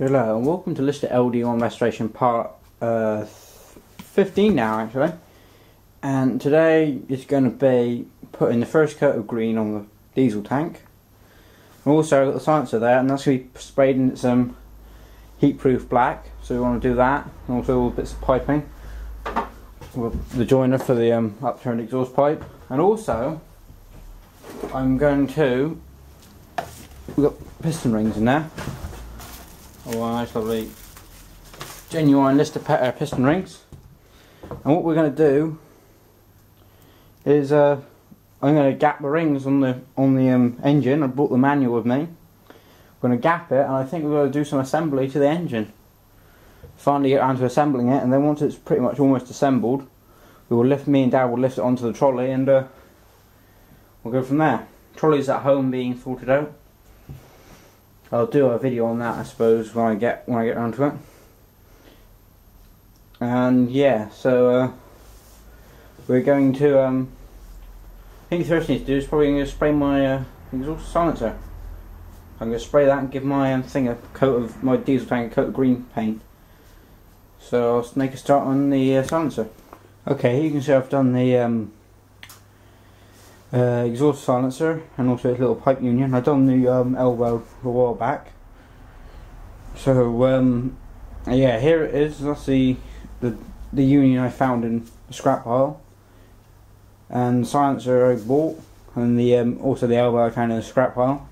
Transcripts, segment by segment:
Hello and welcome to Lister LD1 Restoration Part uh, 15 now actually. And today is going to be putting the first coat of green on the diesel tank. Also got the silencer there and that's going to be sprayed in some heat proof black so we want to do that and also all bits of piping. With the joiner for the um, upturned exhaust pipe. And also I'm going to we've got piston rings in there Oh, nice, lovely, genuine Lister uh, piston rings. And what we're going to do is uh, I'm going to gap the rings on the on the um, engine. I brought the manual with me. I'm going to gap it, and I think we're going to do some assembly to the engine. Finally get around to assembling it, and then once it's pretty much almost assembled, we will lift. Me and Dad will lift it onto the trolley, and uh, we'll go from there. Trolley's at home being sorted out. I'll do a video on that I suppose when I get when I get around to it. And yeah, so uh, we're going to um, I think the first thing to do is probably going to spray my uh, exhaust silencer. I'm going to spray that and give my um, thing a coat of my diesel tank a coat of green paint. So I'll make a start on the uh, silencer. Okay, you can see I've done the um, uh, exhaust silencer and also a little pipe union. I've done the um, elbow a while back. So um, yeah, here it is. That's the, the the union I found in the scrap pile, and silencer I bought, and the um, also the elbow I found in the scrap pile.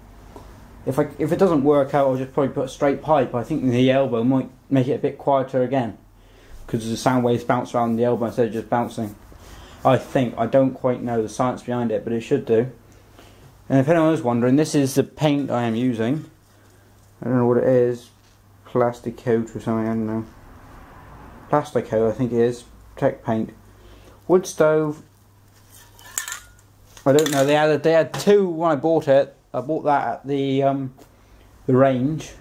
If I if it doesn't work out, I'll just probably put a straight pipe. I think the elbow might make it a bit quieter again, because the sound waves bounce around the elbow instead of just bouncing. I think. I don't quite know the science behind it, but it should do. And if anyone was wondering, this is the paint I am using. I don't know what it is. Plasti-kote or something, I don't know. Plasti-kote, I think it is. Tech paint. Wood stove. I don't know. They had they had two when I bought it. I bought that at the um, the range.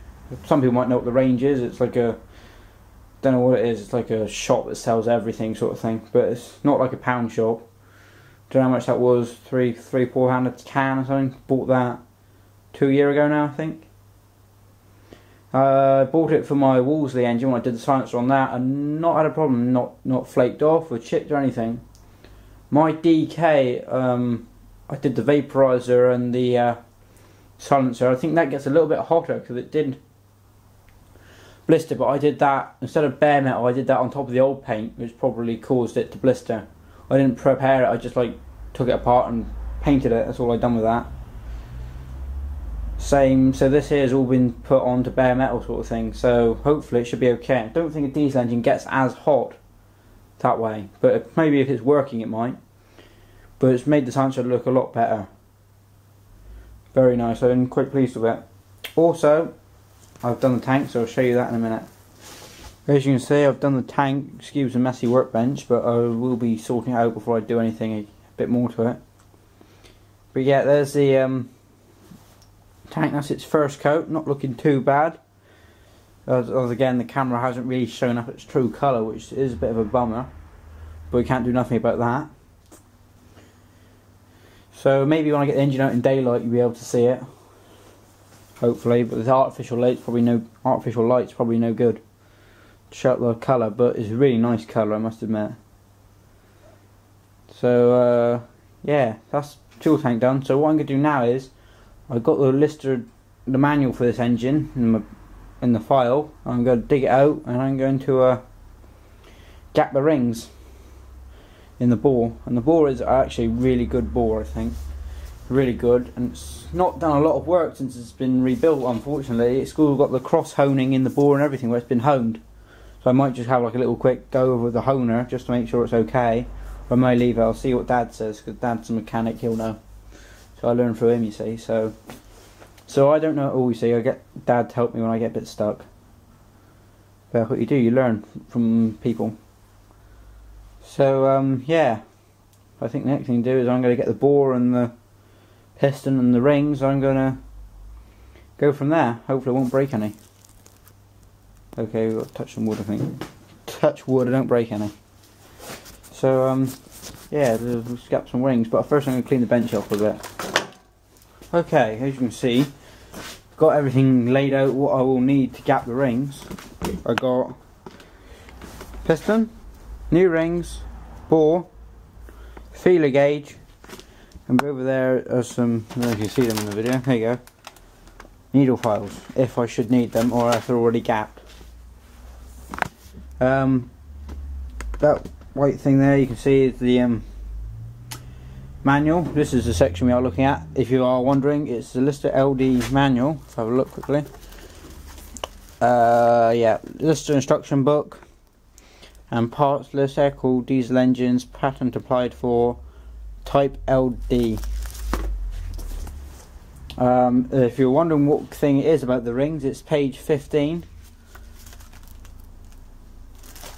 Some people might know what the range is. It's like a don't know what it is. It's like a shop that sells everything, sort of thing. But it's not like a pound shop. Don't know how much that was. Three, three, four hundred can or something. Bought that two year ago now, I think. I uh, bought it for my Wolseley engine when I did the silencer on that, and not had a problem. Not not flaked off or chipped or anything. My DK, um, I did the vaporizer and the uh, silencer. I think that gets a little bit hotter because it did blister, but I did that instead of bare metal. I did that on top of the old paint, which probably caused it to blister. I didn't prepare it. I just like took it apart and painted it. That's all I done with that. Same. So this here has all been put onto bare metal sort of thing. So hopefully it should be okay. I don't think a diesel engine gets as hot that way, but maybe if it's working, it might. But it's made the silencer look a lot better. Very nice. I'm quite pleased with it. Also, I've done the tank, so I'll show you that in a minute. As you can see, I've done the tank, excuse the messy workbench, but I will be sorting it out before I do anything a bit more to it. But yeah, there's the um, tank, that's its first coat, not looking too bad. As, as again, the camera hasn't really shown up its true colour, which is a bit of a bummer. But we can't do nothing about that. So maybe when I get the engine out in daylight, you'll be able to see it hopefully. But the artificial light's probably no artificial light's probably no good up the colour, but it's a really nice colour, I must admit. So uh, yeah, that's fuel tank done. So what I'm to do now is I've got the lister, the manual for this engine in, my, in the file. I'm to dig it out and I'm going to uh, gap the rings in the bore. And the bore is actually a really good bore, I think really good and it's not done a lot of work since it's been rebuilt unfortunately. It's still got the cross honing in the bore and everything where it's been honed. So I might just have like a little quick go over the honer just to make sure it's okay. I may leave it. I'll see what dad says because dad's a mechanic he'll know. So I learn through him you see. So so I don't know. All you see I get dad to help me when I get a bit stuck. But what you do you learn from people. So um, yeah. I think the next thing to do is I'm going to get the bore and the piston and the rings, I'm going to go from there. Hopefully it won't break any. Okay, we've got to touch some wood, I think. Touch wood, I don't break any. So, um, yeah, we'll scrap some rings, but first I'm going to clean the bench off a bit. Okay, as you can see, got everything laid out what I will need to gap the rings. I got piston, new rings, bore, feeler gauge, and over there are some, I don't know if you see them in the video, there you go, needle files, if I should need them or if they're already gapped. Um, that white thing there you can see is the um, manual. This is the section we are looking at. If you are wondering, it's the Lister LD manual. Let's have a look quickly. Uh, yeah, Lister instruction book and parts list air cooled diesel engines patent applied for type LD. Um, if you're wondering what thing it is about the rings, it's page 15.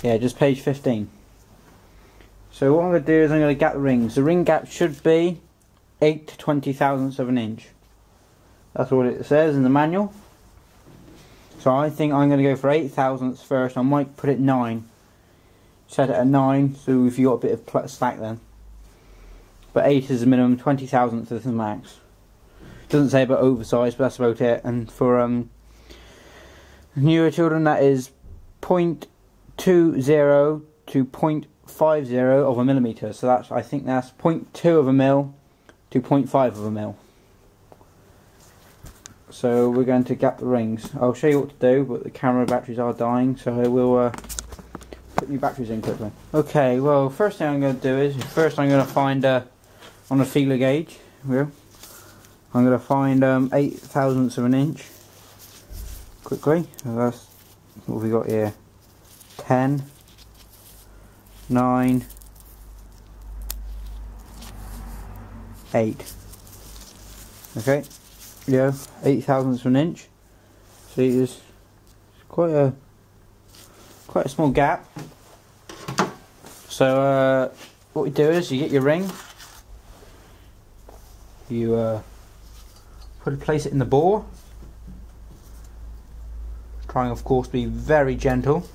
Yeah, just page 15. So what I'm going to do is I'm going to gap the rings. The ring gap should be 8 to 20 thousandths of an inch. That's what it says in the manual. So I think I'm going to go for 8 thousandths first. I might put it 9. Set it at 9 so if you've got a bit of slack then. But 8 is the minimum, 20 thousandths is the max. Doesn't say about oversized, but that's about it. And for um, newer children that is 0.20 to 0.50 of a millimeter. So that's I think that's 0.2 of a mil to 0.5 of a mil. So we're going to gap the rings. I'll show you what to do, but the camera batteries are dying, so I will uh, put new batteries in quickly. Okay, well first thing I'm going to do is first I'm going to find uh, on a feeler gauge. Here, I'm going to find um, eight thousandths of an inch quickly. That's what we got here. Ten. 9, 8. Okay, yeah, 8 thousandths of an inch. See, there's quite a quite a small gap. So uh, what we do is you get your ring, you uh, put place it in the bore, trying of course to be very gentle.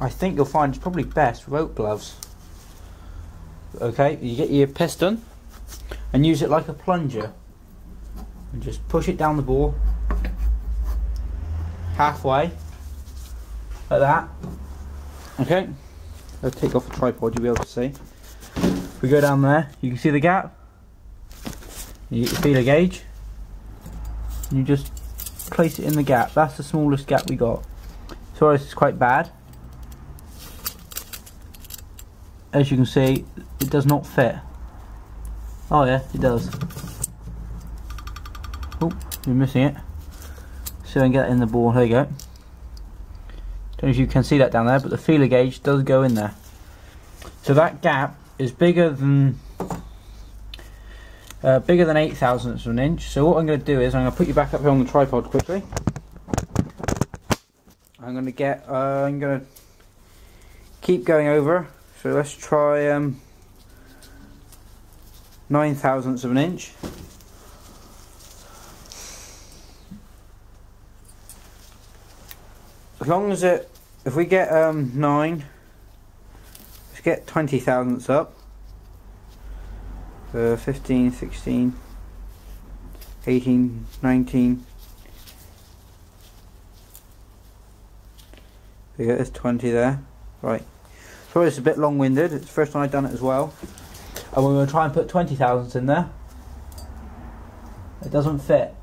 I think you'll find it's probably best without gloves. Okay, you get your piston and use it like a plunger. And just push it down the bore halfway like that. Okay, I'll take off the tripod, you'll be able to see. if We go down there, you can see the gap. You get your feeler gauge, and you just place it in the gap. That's the smallest gap we got. Sorry, it's quite bad. As you can see it does not fit. Oh yeah it does. Oh you're missing it. So I can get in the bore there you go. Don't know if you can see that down there but the feeler gauge does go in there. So that gap is bigger than uh, bigger than 8 thousandths of an inch so what I'm going to do is I'm going to put you back up here on the tripod quickly I'm going to get uh, I'm going to keep going over so let's try um, 9 thousandths of an inch. As long as it, if we get um, 9, let's get 20 thousandths up. Uh, 15, 16, 18, 19. We get this 20 there. Right. Sorry it's a bit long-winded, it's the first time I've done it as well. And we're going to try and put 20 thousandths in there. It doesn't fit.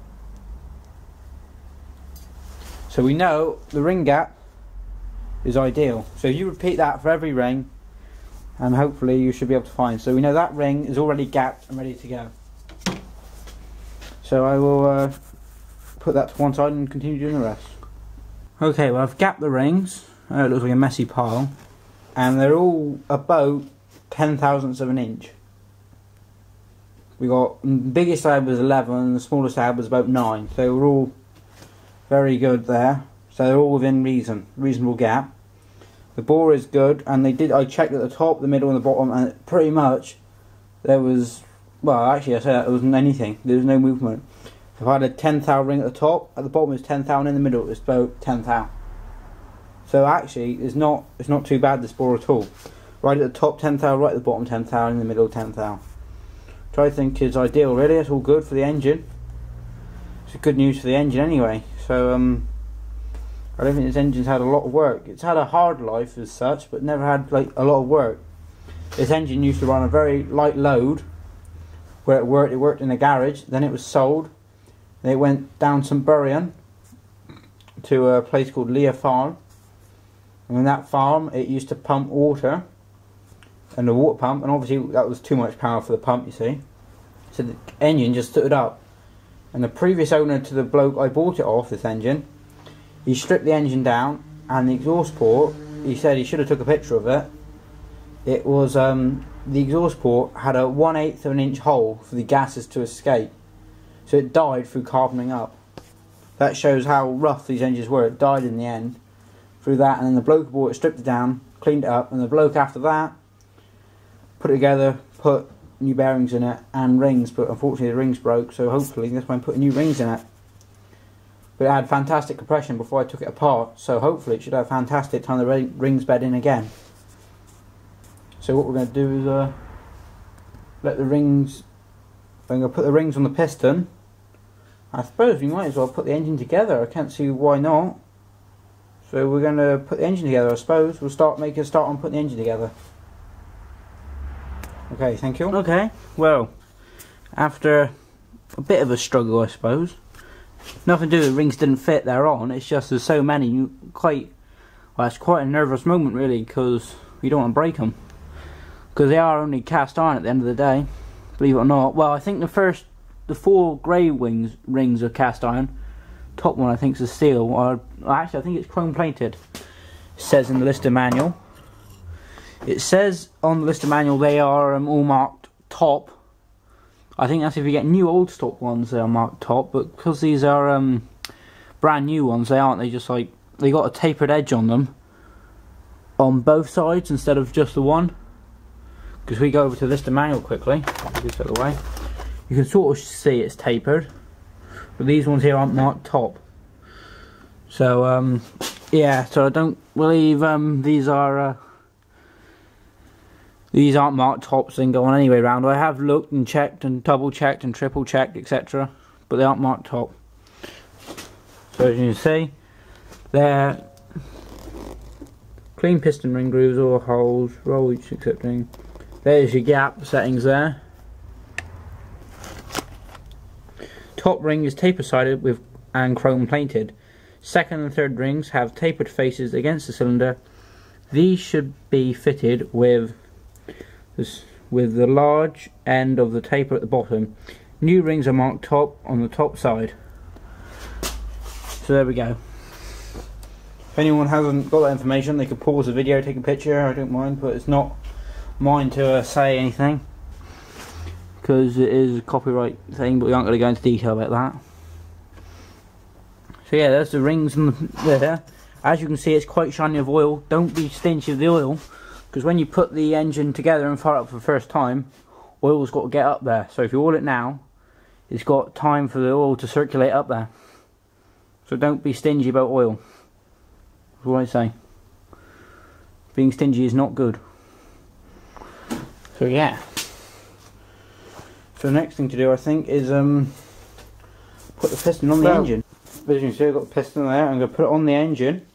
So we know the ring gap is ideal. So if you repeat that for every ring and hopefully you should be able to find. So we know that ring is already gapped and ready to go. So I will uh, put that to one side and continue doing the rest. Okay, well I've gapped the rings. Oh, it looks like a messy pile and they're all about ten thousandths of an inch. We got biggest tab was eleven, the smallest tab was about nine. So we're all very good there. So they're all within reason, reasonable gap. The bore is good, and they did. I checked at the top, the middle, and the bottom, and pretty much there was. Well, actually, I said there wasn't anything. There was no movement. If I had a ten thou ring at the top, at the bottom was ten thou, and in the middle it was about ten thou. So actually, it's not it's not too bad this bore at all. Right at the top, 10 thou, right at the bottom, 10 thou, in the middle, 10 thou. Which I think is ideal, really. It's all good for the engine. it's good news for the engine anyway. So um, I don't think this engine's had a lot of work. It's had a hard life as such, but never had like a lot of work. This engine used to run a very light load. Where it worked, it worked in a garage. Then it was sold. Then it went down St Buryan to a place called Leah Farm. And in that farm, it used to pump water and the water pump, and obviously that was too much power for the pump, you see. So the engine just stood up. And the previous owner to the bloke I bought it off, this engine, he stripped the engine down and the exhaust port, he said he should have took a picture of it. It was, um, the exhaust port had a 1 8th of an inch hole for the gases to escape. So it died through carboning up. That shows how rough these engines were. It died in the end through that, and then the bloke bought it, stripped it down, cleaned it up, and the bloke after that put it together, put new bearings in it and rings, but unfortunately the rings broke, so hopefully this one put new rings in it. But it had fantastic compression before I took it apart, so hopefully it should have fantastic time the rings bed in again. So what we're going to do is uh, let the rings, I'm going to put the rings on the piston. I suppose we might as well put the engine together, I can't see why not. So we're going to put the engine together I suppose, we'll start making a start on putting the engine together. Okay, thank you. Okay, well, after a bit of a struggle, I suppose. Nothing to do with rings didn't fit there on. It's just there's so many. You quite, well, it's quite a nervous moment really because you don't want to break them because they are only cast iron at the end of the day. Believe it or not. Well, I think the first, the four grey wings rings are cast iron. Top one I think is a steel. Or actually, I think it's chrome plated. It says in the Lister manual. It says on the Lister manual they are um, all marked top. I think that's if you get new old stock ones they are marked top, but because these are um, brand new ones, they aren't. They just like they got a tapered edge on them on both sides instead of just the one. Because we go over to this the manual quickly, this out the way, you can sort of see it's tapered, but these ones here aren't marked top. So um, yeah, so I don't believe um, these are. Uh, these aren't marked tops and go on anyway round. I have looked and checked and double checked and triple checked, etc. But they aren't marked top. So as you can see, they're clean piston ring grooves or holes, roll each accepting. There's your gap settings there. Top ring is taper sided with and chrome plated. Second and third rings have tapered faces against the cylinder. These should be fitted with this, with the large end of the taper at the bottom. New rings are marked top on the top side. So there we go. If anyone hasn't got that information, they could pause the video, take a picture, I don't mind, but it's not mine to uh, say anything. Because it is a copyright thing, but we aren't going to go into detail about that. So yeah, there's the rings there. As you can see, it's quite shiny of oil. Don't be stingy of the oil because when you put the engine together and fire it up for the first time oil's got to get up there. So if you oil it now it's got time for the oil to circulate up there. So don't be stingy about oil. That's what I say. Being stingy is not good. So yeah. So the next thing to do I think is um put the piston on the well, engine. As you can see I've got the piston there. I'm going to put it on the engine.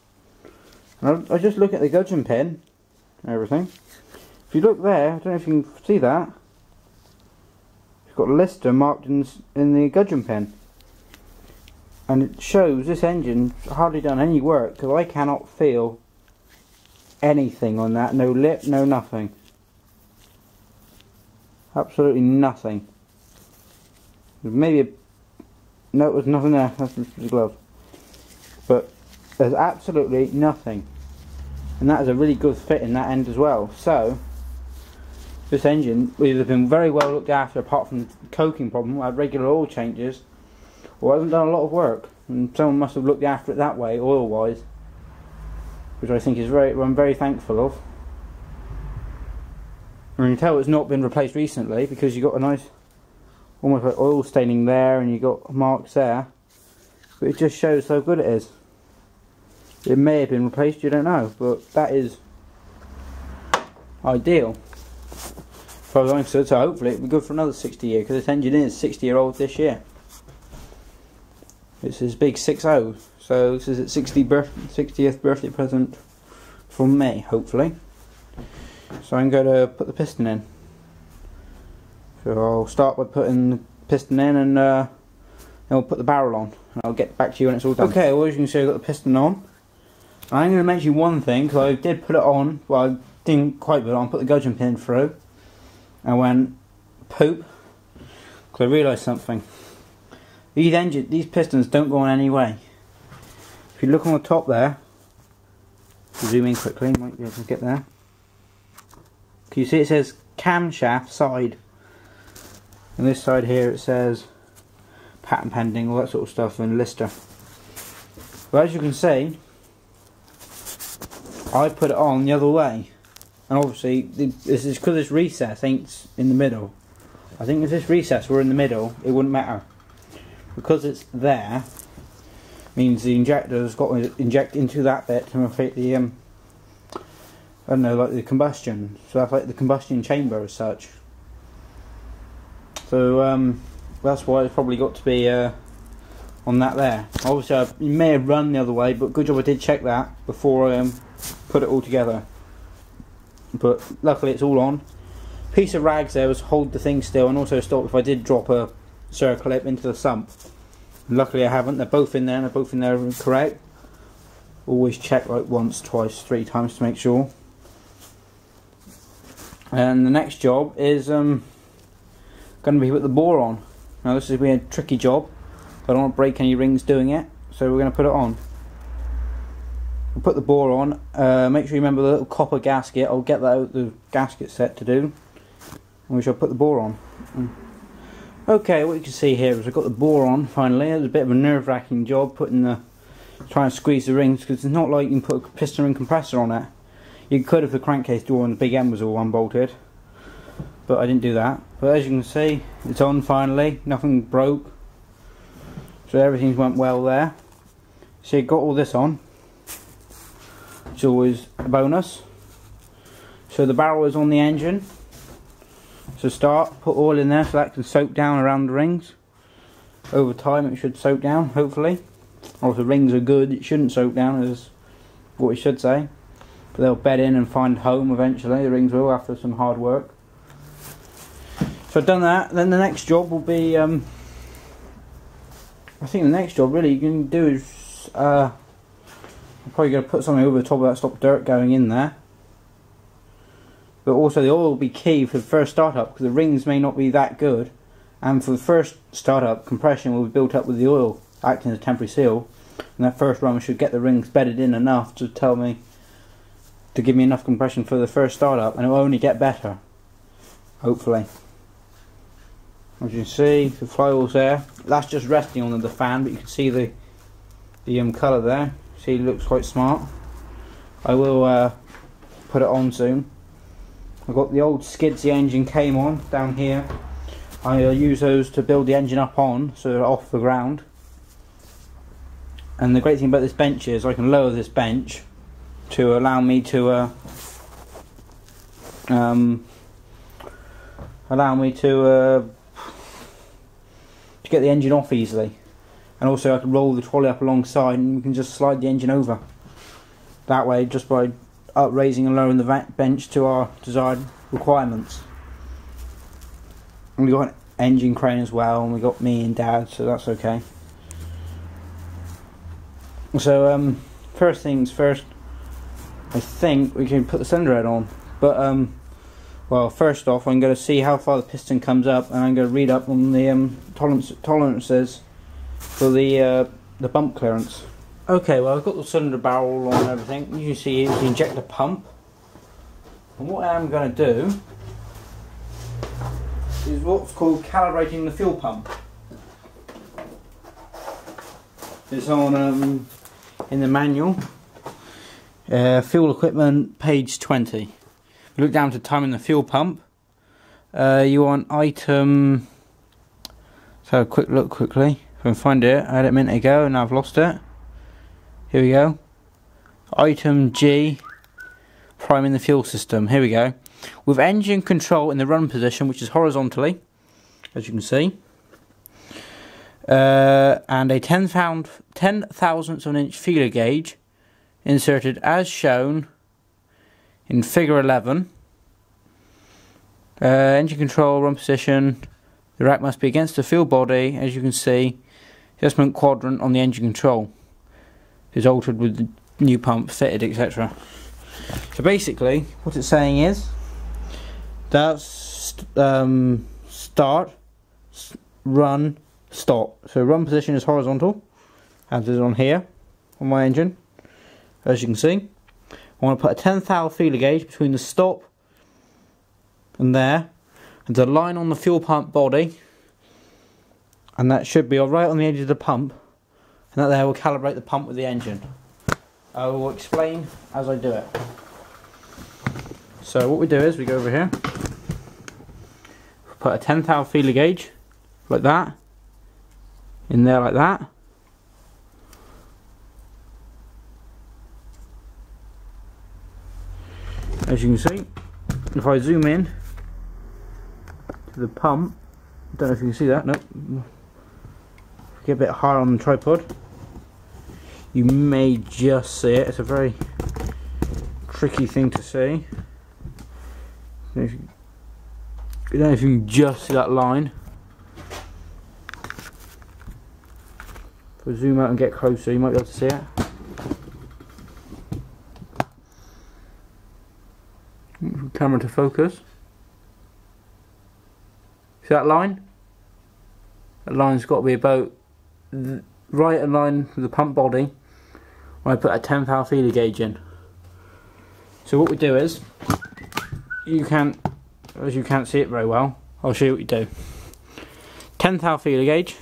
And I'll just look at the gudgeon pin everything. If you look there, I don't know if you can see that. It's got Lister marked in, in the gudgeon pin. And it shows this engine hardly done any work because I cannot feel anything on that. No lip, no nothing. Absolutely nothing. Maybe a... No, there's nothing there. That's the glove. But there's absolutely nothing and that is a really good fit in that end as well. So this engine would have been very well looked after apart from the coking problem. Had regular oil changes. Or hasn't done a lot of work. And someone must have looked after it that way oil wise which I think is very I'm very thankful of. And you can tell it's not been replaced recently because you've got a nice almost like oil staining there and you've got marks there. But it just shows how good it is it may have been replaced, you don't know, but that is ideal. For I'm concerned, so hopefully it'll be good for another 60 years, because this engine is 60 year old this year. It's his big 6-0. So this is his 60 birth 60th birthday present from me, hopefully. So I'm going to put the piston in. So I'll start by putting the piston in and uh, then we'll put the barrel on. And I'll get back to you when it's all done. Okay, well as you can see I've got the piston on. I'm going to mention one thing, because I did put it on, well I didn't quite put it on, put the gudgeon pin through. And went poop, because I realised something. These engine, these pistons don't go on any way. If you look on the top there, zoom in quickly, might be able to get there. Can you see it says camshaft side? And this side here it says patent pending, all that sort of stuff, and Lister. But as you can see, I put it on the other way. And obviously, this is because this recess ain't in the middle. I think if this recess were in the middle, it wouldn't matter. Because it's there, means the injector's got to inject into that bit to affect the, um, I don't know, like the combustion. So that's like the combustion chamber as such. So um, that's why it's probably got to be uh, on that there. Obviously, I may have run the other way, but good job I did check that before I um, put it all together. But luckily, it's all on. Piece of rags there was hold the thing still, and also stop if I did drop a circlip into the sump. Luckily, I haven't. They're both in there, and they're both in there correct. Always check like once, twice, three times to make sure. And the next job is um, going to be with the bore on. Now this is going to be a tricky job. I don't want to break any rings doing it, so we're going to put it on. Put the bore on. Uh, make sure you remember the little copper gasket. I'll get that out the gasket set to do. And we shall put the bore on. Okay, what you can see here is I've got the bore on finally. It was a bit of a nerve-wracking job putting the trying to squeeze the rings because it's not like you can put a piston ring compressor on it. You could if the crankcase door and the big end was all unbolted, but I didn't do that. But as you can see, it's on finally. Nothing broke, so everything went well there. So you got all this on, is always a bonus. So the barrel is on the engine. So start, put oil in there so that can soak down around the rings. Over time it should soak down, hopefully. Or if the rings are good, it shouldn't soak down, is what we should say. But they'll bed in and find home eventually, the rings will, after some hard work. So I've done that, then the next job will be, um, I think the next job really you can do is, uh, I'm probably going to put something over the top of that, stop dirt going in there. But also the oil will be key for the first startup because the rings may not be that good. And for the first startup, compression will be built up with the oil acting as a temporary seal. And that first run should get the rings bedded in enough to tell me to give me enough compression for the first startup and it will only get better. Hopefully. As you can see, the flywheel's there. That's just resting on the fan, but you can see the the um, colour there. It looks quite smart. I will uh, put it on soon. I've got the old skids the engine came on down here. I uh, use those to build the engine up on, so they're off the ground. And the great thing about this bench is I can lower this bench to allow me to uh, um, allow me to uh, to get the engine off easily and also I can roll the trolley up alongside and we can just slide the engine over. That way just by up raising and lowering the bench to our desired requirements. And we got an engine crane as well and we got me and dad so that's okay. So um, first things first I think we can put the cylinder head on. But, um, well, first off, I'm going to see how far the piston comes up, and I'm going to read up on the um, tolerance, tolerances for the uh, the bump clearance. Okay, well, I've got the cylinder barrel on and everything. You can see the injector pump. And what I am going to do is what's called calibrating the fuel pump. It's on um, in the manual. Uh, fuel equipment, page 20. look down to time in the fuel pump. Uh, you want item. So a quick look quickly. If I can find it, I had it a minute ago and I've lost it. Here we go. Item G. Priming the fuel system. Here we go. With engine control in the run position, which is horizontally, as you can see. uh, and a 10 pound 10 thousandths of an inch feeler gauge inserted as shown in figure 11 uh, engine control run position the rack must be against the fuel body as you can see adjustment quadrant on the engine control is altered with the new pump fitted etc so basically what it's saying is that's um, start run stop. So run position is horizontal, as is on here, on my engine, as you can see. I want to put a 10 thou feeler gauge between the stop and there, and a line on the fuel pump body, and that should be all right on the edge of the pump, and that there will calibrate the pump with the engine. I will explain as I do it. So what we do is we go over here, put a 10 thou feeler gauge, like that, in there like that. As you can see, if I zoom in to the pump, don't know if you can see that, nope. Get a bit higher on the tripod. You may just see it, it's a very tricky thing to see. I don't know if you can just see that line. If zoom out and get closer, you might be able to see it. Camera to focus. See that line? That line's got to be about right in line with the pump body when I put a 10 thou feeler gauge in. So what we do is, you can't, as you can't see it very well, I'll show you what you do. 10 thou feeler gauge,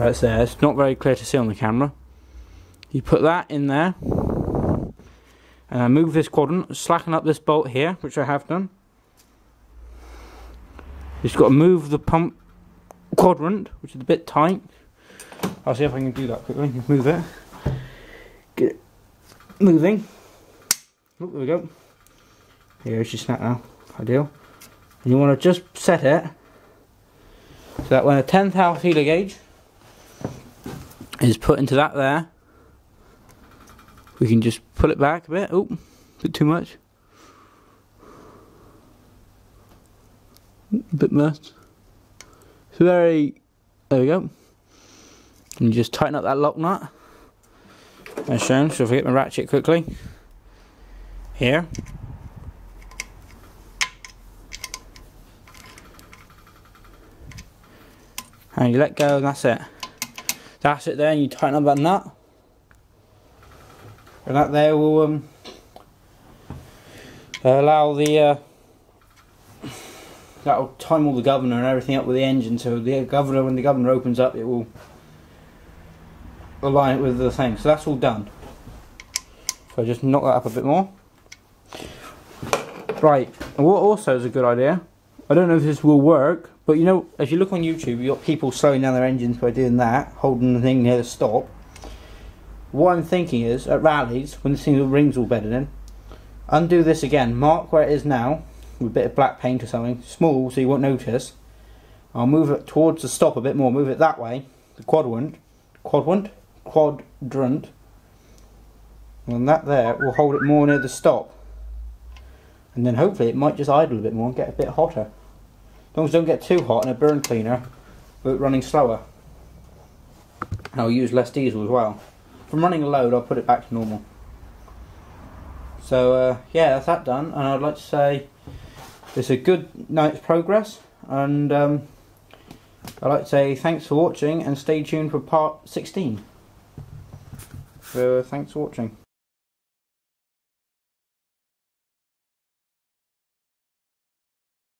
That's there. It's not very clear to see on the camera. You put that in there. And I move this quadrant, slacken up this bolt here, which I have done. Just got to move the pump quadrant, which is a bit tight. I'll see if I can do that quickly. Move it. Get it moving. Oh, there we go. Here, it's just snap now. Ideal. And you want to just set it so that when a 10 thou feeler gauge is put into that there. We can just pull it back a bit. Oh, bit too much. A bit much. So very, there we go. And just tighten up that lock nut. As shown, so if I get my ratchet quickly. Here. And you let go and that's it. That's it there and you tighten up that nut. And that there will um, allow the uh, that'll time all the governor and everything up with the engine so the governor when the governor opens up it will align it with the thing so that's all done. So just knock that up a bit more. Right what also is a good idea I don't know if this will work but you know, as you look on YouTube, you've got people slowing down their engines by doing that, holding the thing near the stop. What I'm thinking is, at rallies, when the thing rings all bedded in, undo this again, mark where it is now, with a bit of black paint or something, small so you won't notice. I'll move it towards the stop a bit more, move it that way, the quadrant, quadrant, quadrant, and that there will hold it more near the stop. And then hopefully it might just idle a bit more and get a bit hotter. As long as don't get too hot and a burn cleaner, but running slower. And I'll use less diesel as well. I'm running a load, I'll put it back to normal. So uh, yeah, that's that done. And I'd like to say it's a good night's progress. And um, I'd like to say thanks for watching and stay tuned for part 16. So thanks for watching.